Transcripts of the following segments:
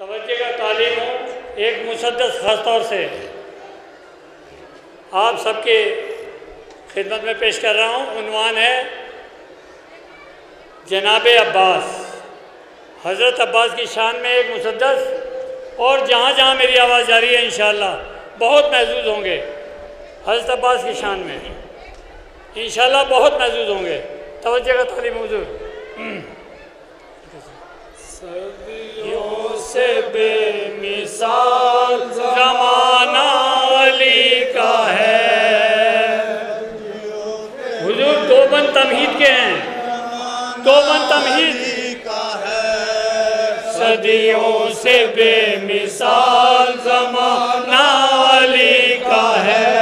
توجہ کا تعلیم ہوں ایک مسدس خاص طور سے آپ سب کے خدمت میں پیش کر رہا ہوں۔ عنوان ہے جناب عباس۔ حضرت عباس کی شان میں ایک مسدس اور جہاں جہاں میری آواز جاری ہے انشاءاللہ بہت محظوظ ہوں گے۔ حضرت عباس کی شان میں انشاءاللہ بہت محظوظ ہوں گے۔ توجہ کا تعلیم حضور۔ صدیوں سے بے مثال زمانہ علی کا ہے۔ حضور دو بند تمہید کے ہیں۔ دو بند تمہید۔ صدیوں سے بے مثال زمانہ علی کا ہے۔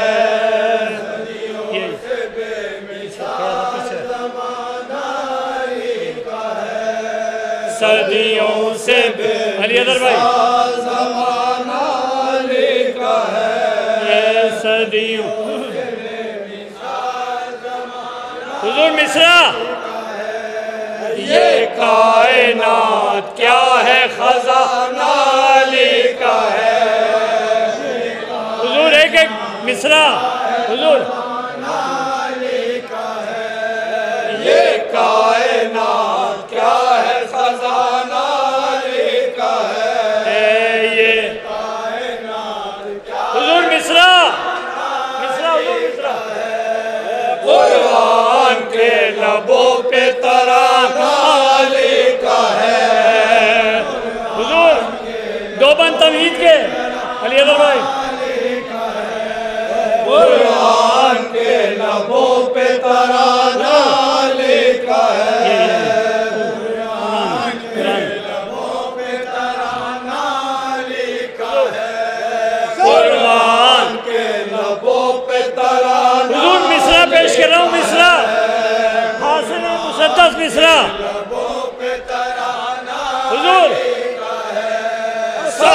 صدیوں سے بے علی ادر بھائی۔ اے صدیوں حضور مصرہ یہ کائنات کیا ہے؟ خزانہ علی کا ہے۔ حضور ایک ایک مصرہ حضور۔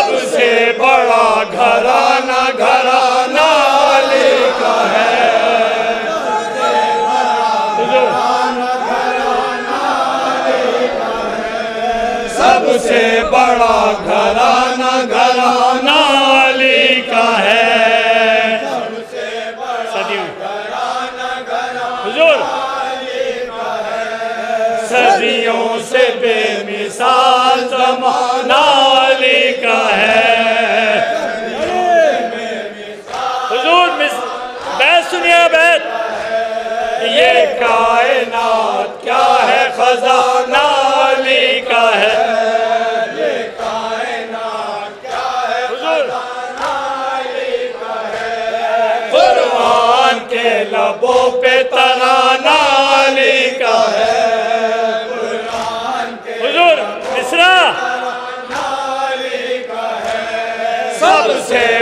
سب سے بڑا گھرانہ گھرانہ علی کا ہے۔ سب سے بڑا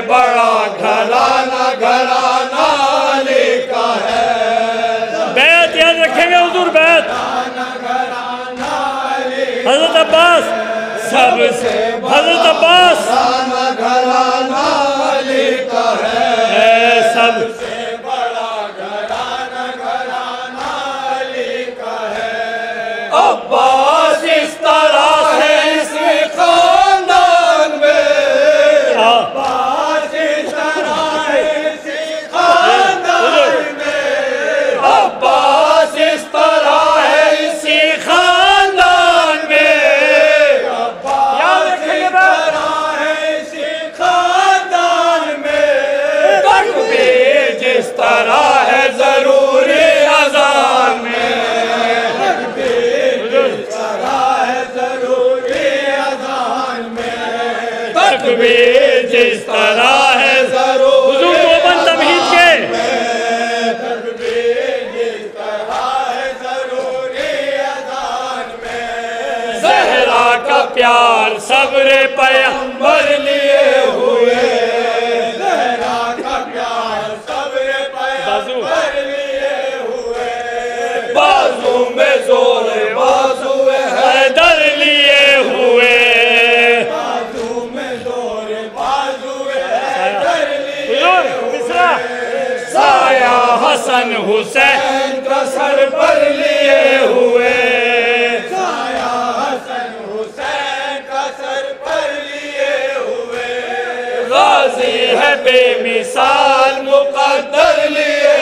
بڑا گھرانہ گھرانہ علی کا ہے۔ بیعت یاد رکھیں گے حضور بیعت حضرت عباس۔ سب سے حضرت عباس۔ ہے۔ سب جس طرح ہے ضرور حضور دو بند تمہید کے۔ زہرا کا پیار صبر پیغمبر لیے ہوئے۔ بازو میں حسن حسین کا سر پر لیے ہوئے۔ حسن حسین لیے ہوئے۔ غازی ہے بے مثال مقدر لیے۔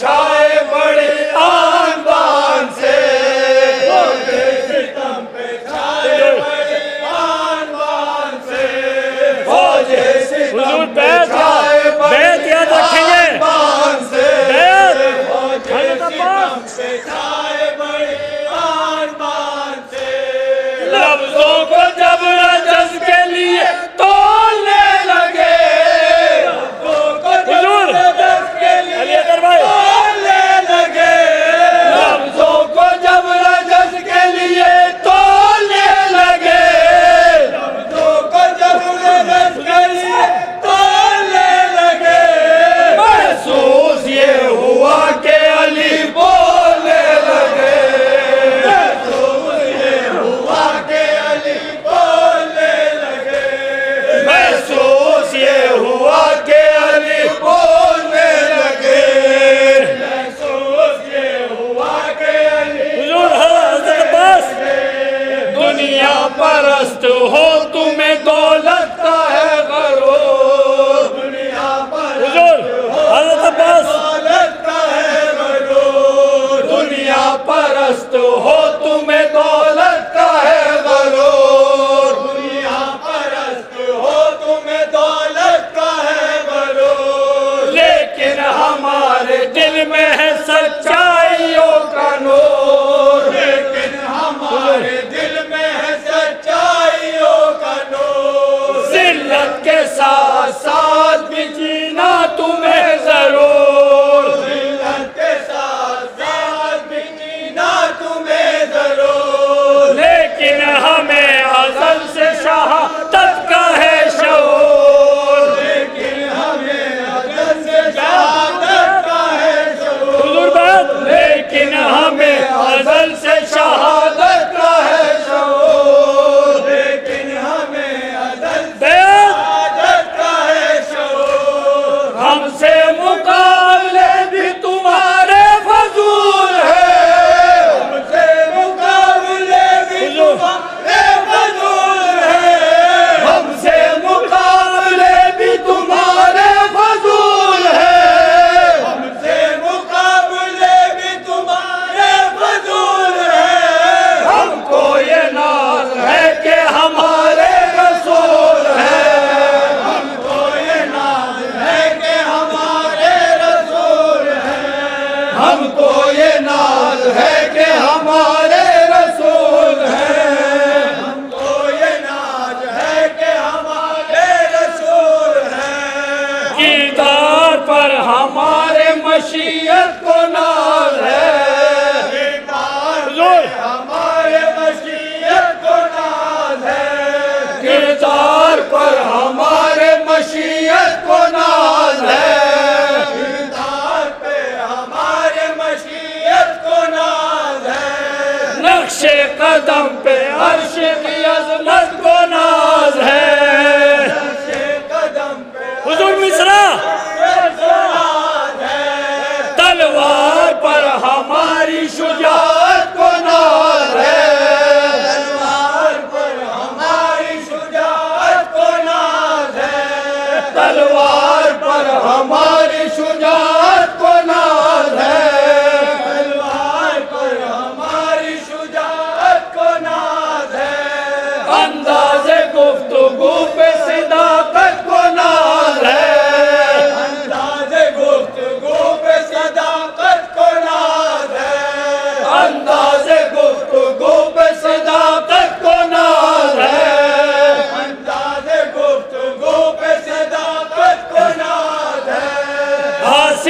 Charlie!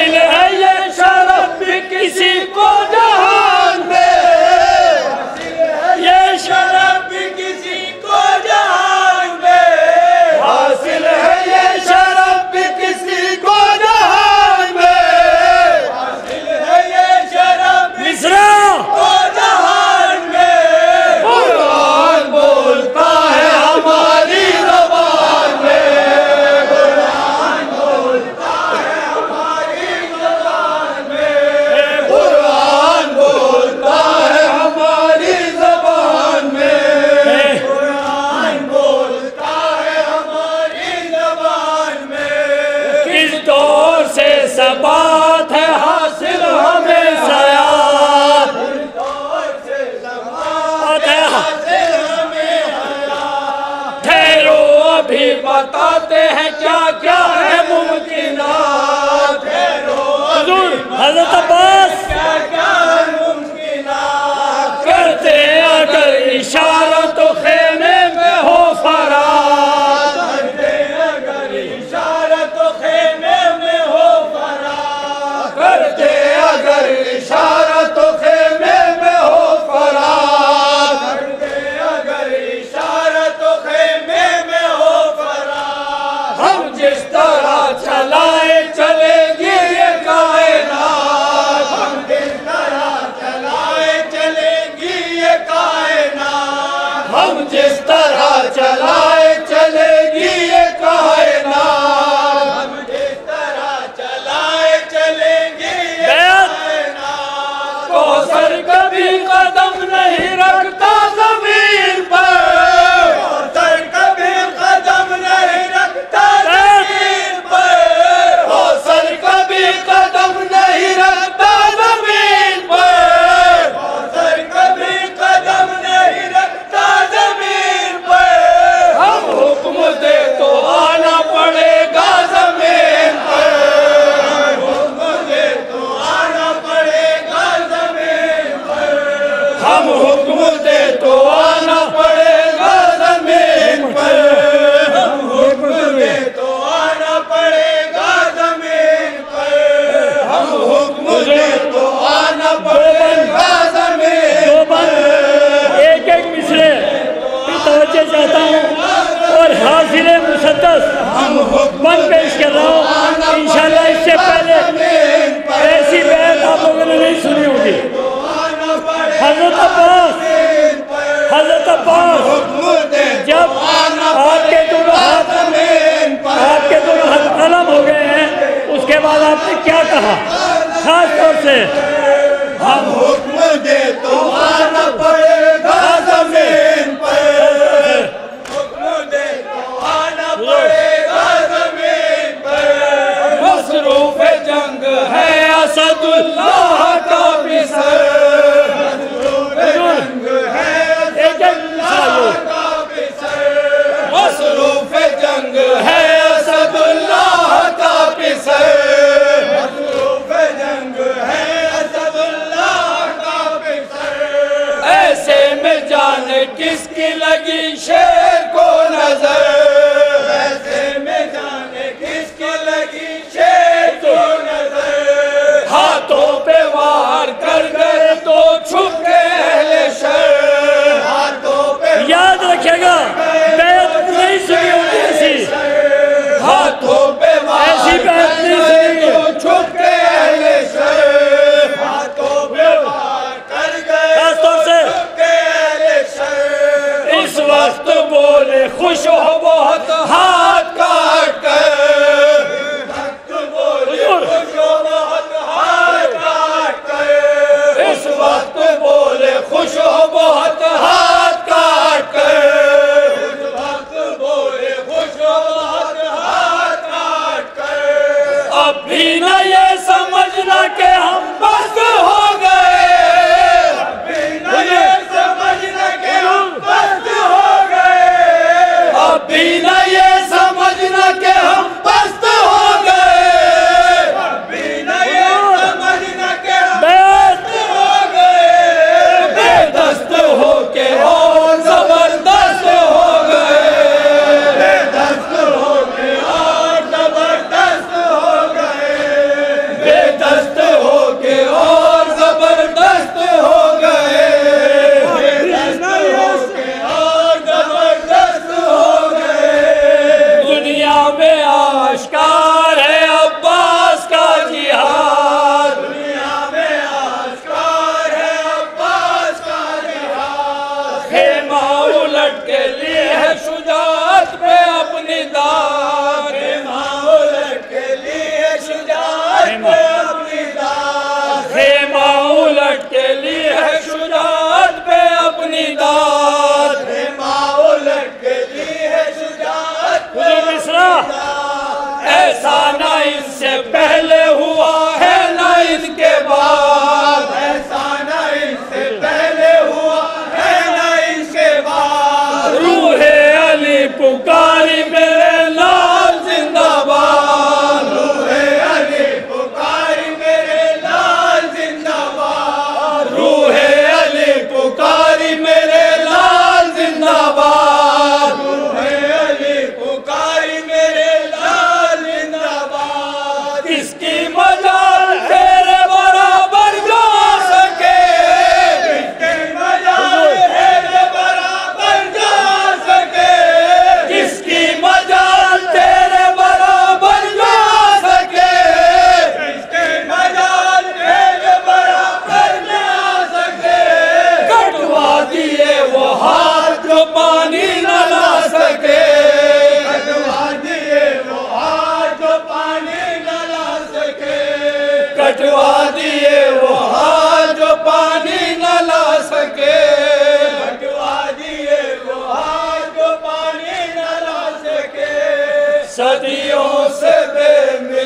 حاصل ہے یہ شرف کسی کو نہ پر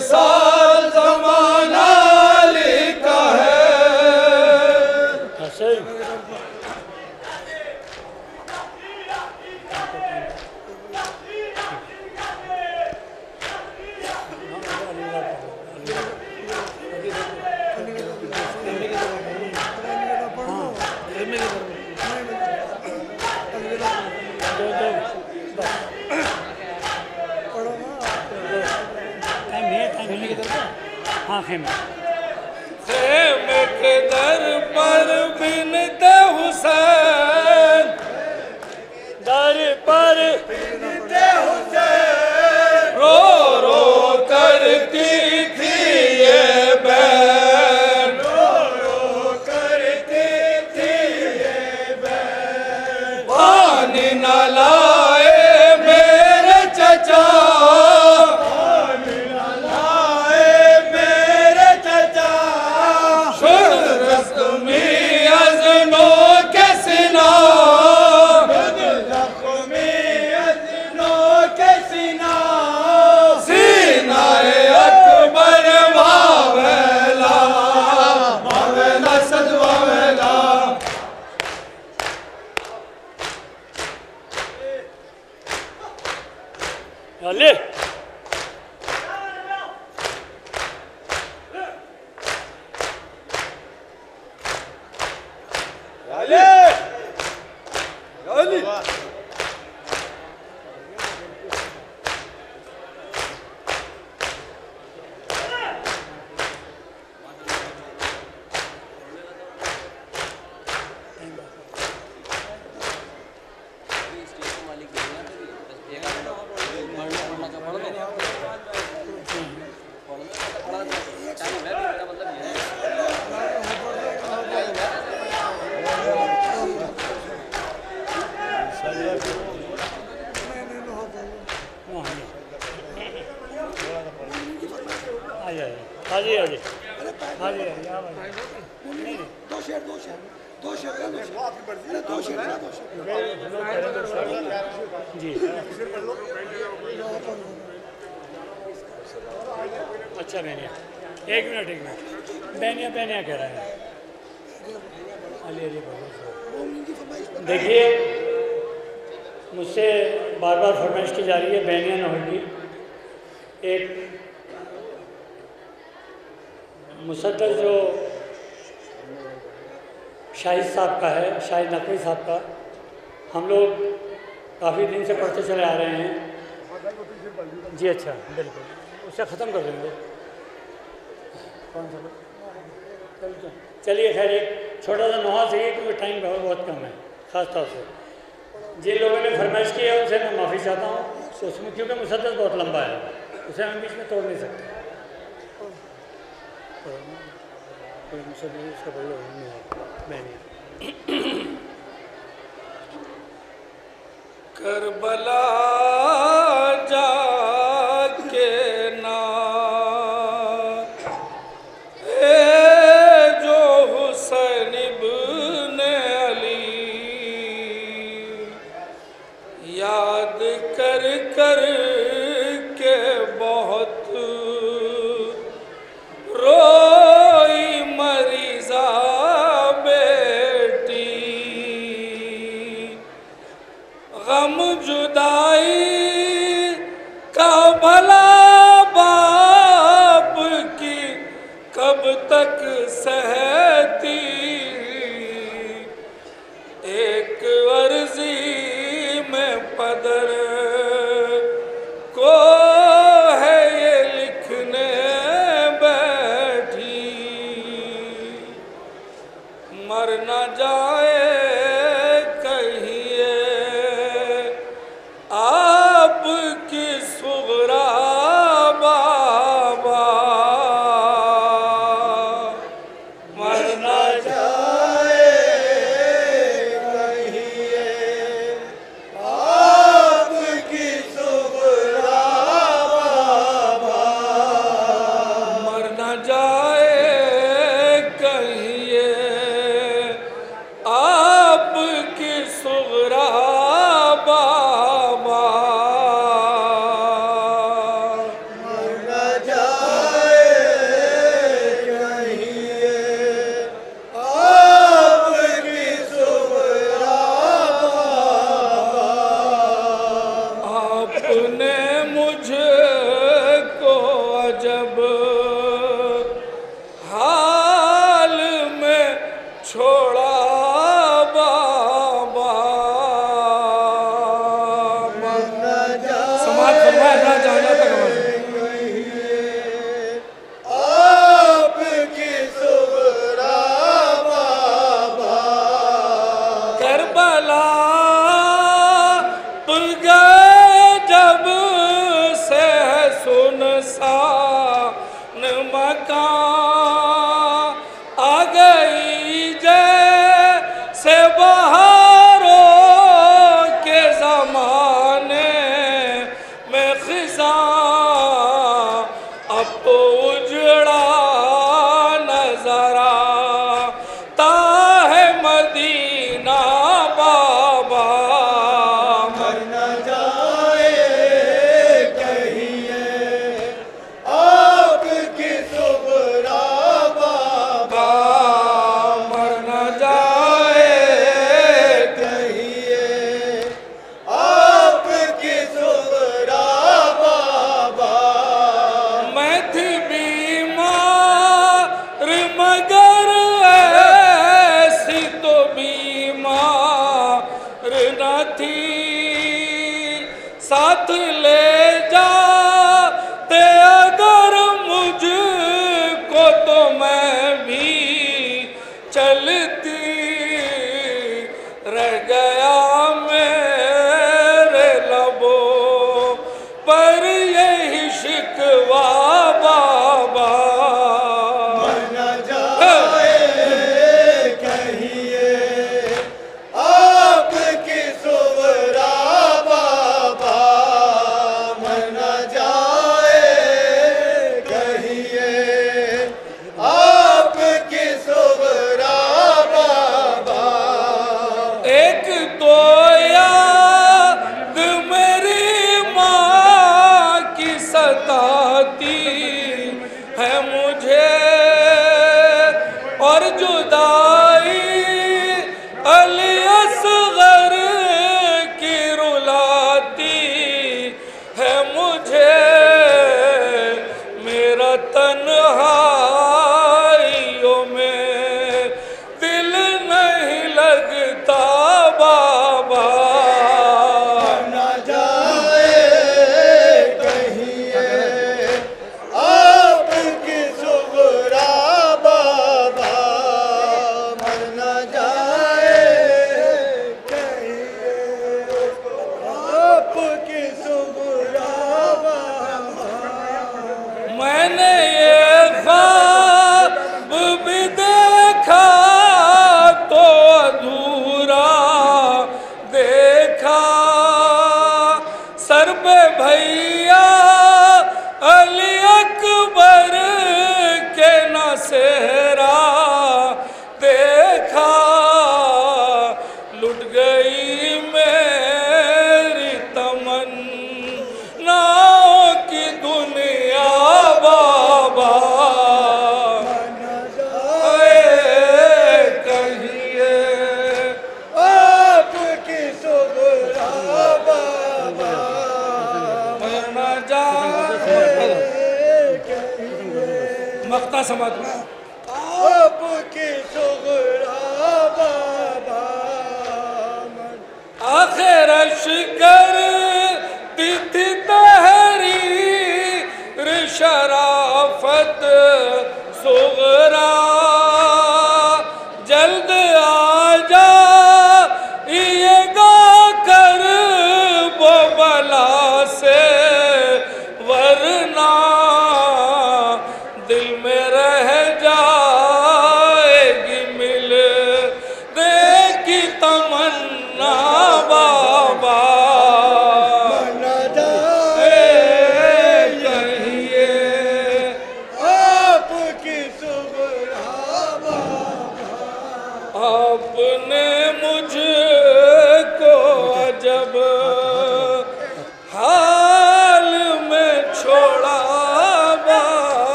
مثال نہیں دو شیر دو شیر دو شیر دو شیر دو شیر دو شیر جی۔ اچھا بہنیا ایک منٹ ایک منٹ۔ بہنیا بہنیا کہہ رہا ہے علی علی بابا دیکھیے مجھ سے بار بار فرمائش کی جا رہی ہے بہنیا نہ ہوگی۔ ایک مسدر جو شاہد صاحب کا ہے، شاہد نقوی صاحب کا۔ ہم لوگ کافی دن سے پڑھتے چلے آ رہے ہیں۔ جی اچھا بالکل۔ اسے ختم کر دیں گے۔ کون سا چلیے خیر، ایک چھوٹا سا نوحہ صحیح کیونکہ ٹائم بہت بہت کم ہے، خاص طور سے۔ جن لوگوں نے فرمائش کی ہے، ان سے میں معافی چاہتا ہوں۔ اس میں کیونکہ مسدس بہت لمبا ہے، اسے ہم بیچ میں توڑ نہیں سکتے۔ کوئی مسدس اس کا بڑا نہیں ہے میں نہیں کربلا گئی جے Good.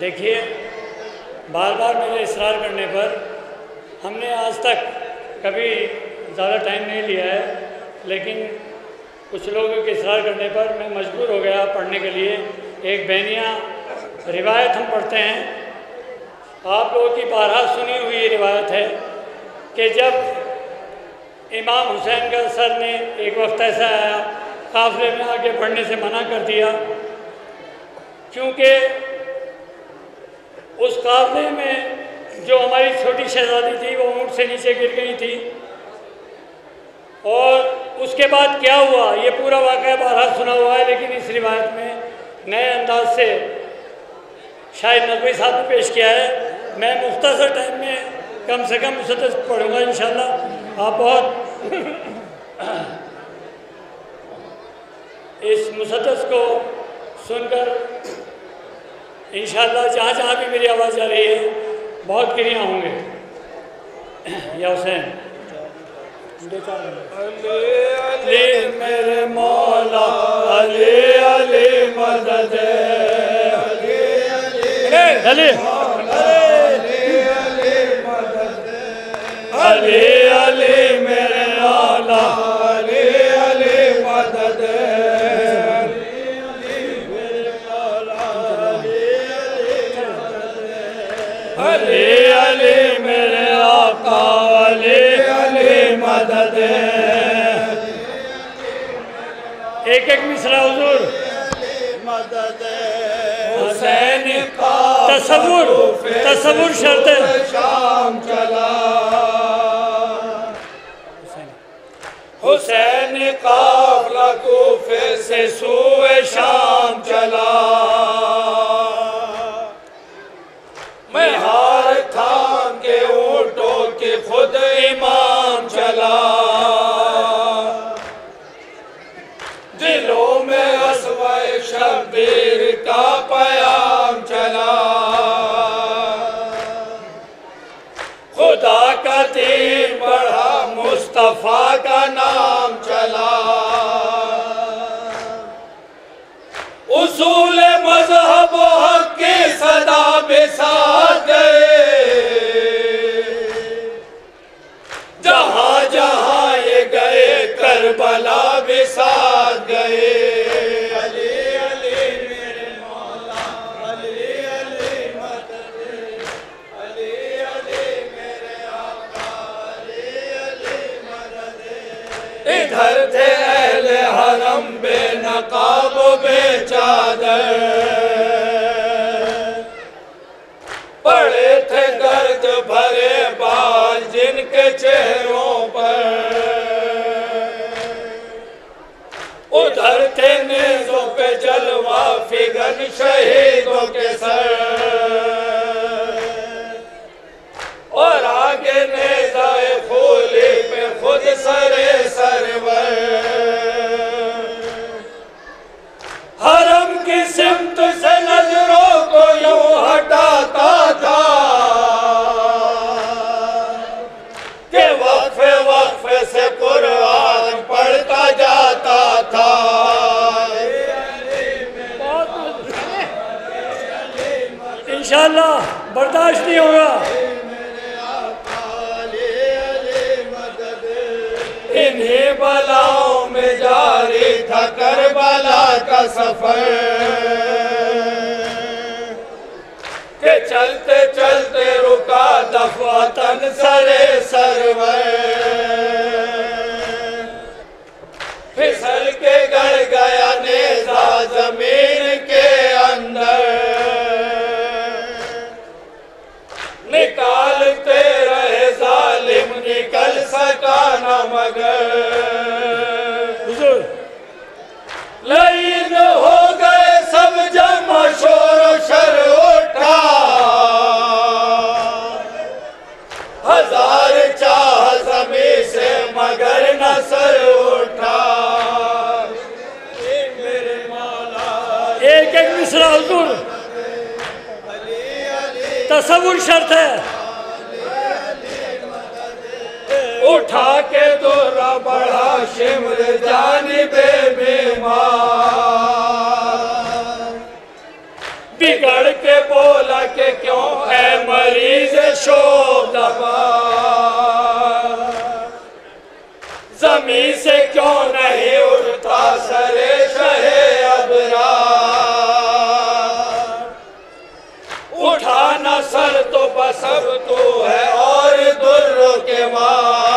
دیکھیے بار بار میرے اصرار کرنے پر ہم نے آج تک کبھی زیادہ ٹائم نہیں لیا ہے لیکن کچھ لوگوں کے اصرار کرنے پر میں مجبور ہو گیا پڑھنے کے لیے ایک بینیا روایت ہم پڑھتے ہیں آپ لوگوں کی بارہا سنی ہوئی روایت ہے کہ جب امام حسین کا سر نے ایک وقت ایسا آیا، قافلے میں آگے پڑھنے سے منع کر دیا۔ کیونکہ اس قافلے میں جو ہماری چھوٹی شہزادی تھی، وہ اونٹ سے نیچے گر گئی تھی۔ اور اس کے بعد کیا ہوا؟ یہ پورا واقعہ بارہ سنا ہوا ہے، لیکن اس روایت میں نئے انداز سے شاید نقوی صاحب نے پیش کیا ہے۔ میں مختصر ٹائم میں کم سے کم مسدس پڑھوں گا انشاءاللہ۔ آپ بہت اس مسدس کو سن کر انشاءاللہ جہاں جہاں بھی میری آواز آ رہی ہے، بہت گریاں ہوں گے۔ یا حسین۔ علی میرے مولا، علی علی مدد۔ علی علی۔ علی میرے مولا علی علی مدد۔ علی علی میرے آقا علی علی مدد۔ ایک ایک مصرع حضور۔ مدد حسین تصور تصور شرط شام چلا۔ حسین قافلہ کوفے سے سوئے شام چلا میں ہار تھام کے اونٹوں کے خود امام چلا مصطفیٰ کا نام چادر۔ پڑے تھے درد بھرے بال جن کے چہروں پر۔ ادھر تھے نیزوں پہ جلوہ، فگن شہیدوں کے سر۔ اور آگے نیزائے پھولی پہ خود سرے قبول شرط ہے۔ اٹھا کے دورا بڑا شمر جانب بیمار۔ بگڑ کے بولا کہ کیوں ہے مریض شوق دبار زمین سے کیوں نہیں اٹھتا سرے شہ ابرار سب تو ہے اور دروں کے ماں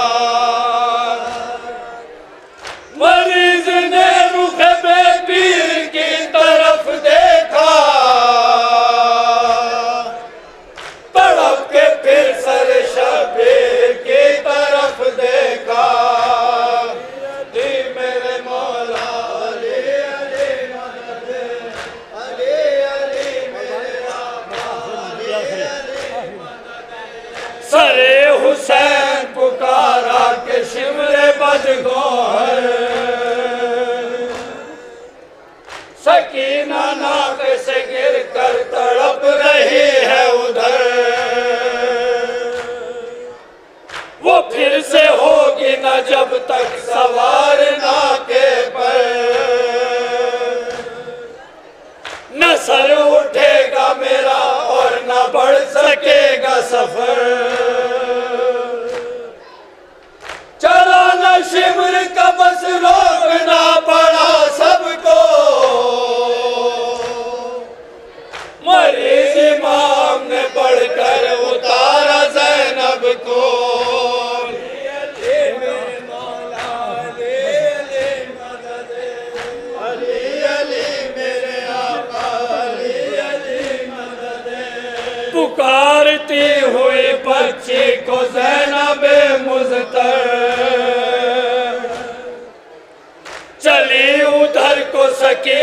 que